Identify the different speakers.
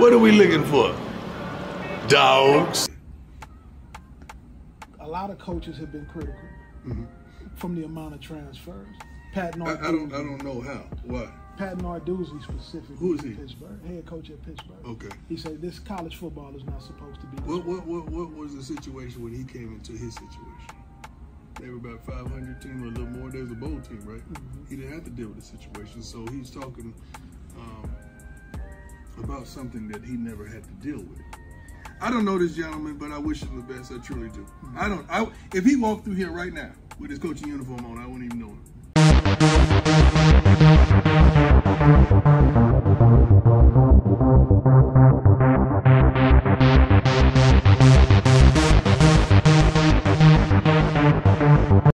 Speaker 1: What are we looking for? Dogs.
Speaker 2: A lot of coaches have been critical from the amount of transfers. Pat
Speaker 3: Mm-hmm. I, I don't I don't know how. Why?
Speaker 2: Pat Narduzzi specifically.
Speaker 3: Who is
Speaker 2: in
Speaker 3: he?
Speaker 2: Pittsburgh, head coach at Pittsburgh.
Speaker 3: Okay.
Speaker 2: He said this college football is not supposed to be.
Speaker 3: What what what what was the situation when he came into his situation? They were about 500 team or a little more. There's a bowl team, right? He didn't have to deal with the situation, so he's talking um, about something that he never had to deal with. I don't know this gentleman, but I wish him the best. I truly do. I don't. I if he walked through here right now with his coaching uniform on, I wouldn't even know him.